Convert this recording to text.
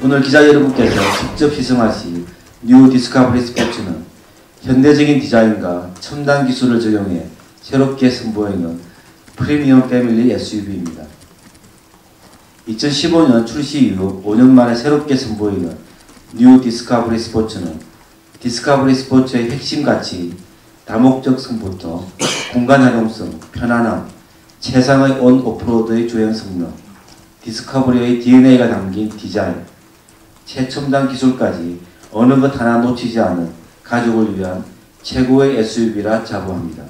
오늘 기자 여러분께서 직접 시승하신 뉴 디스커버리 스포츠는 현대적인 디자인과 첨단 기술을 적용해 새롭게 선보이는 프리미엄 family SUV입니다. 2015년 출시 이후 5년 만에 새롭게 선보이는 뉴 디스커버리 스포츠는 디스커버리 스포츠의 핵심 가치, 다목적성부터 공간 활용성, 편안함, 최상의 on off-road의 주행 성능, 디스커버리의 DNA가 담긴 디자인, 최첨단 기술까지 어느 것 하나 놓치지 않은 가족을 위한 최고의 SUV라 자부합니다.